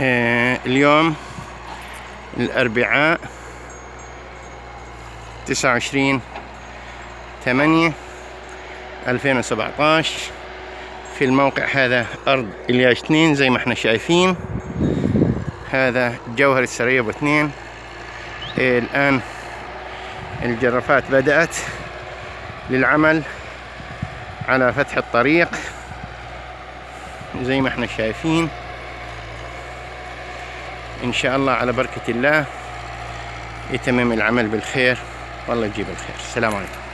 آه، اليوم الأربعاء تسعة وعشرين ثمانية ألفين وسبعتاش. في الموقع هذا أرض إلياش اثنين زي ما إحنا شايفين. هذا جوهر السرية أبو اثنين. آه، الآن الجرافات بدأت للعمل على فتح الطريق زي ما إحنا شايفين. إن شاء الله على بركة الله يتمم العمل بالخير والله يجيب الخير. السلام عليكم.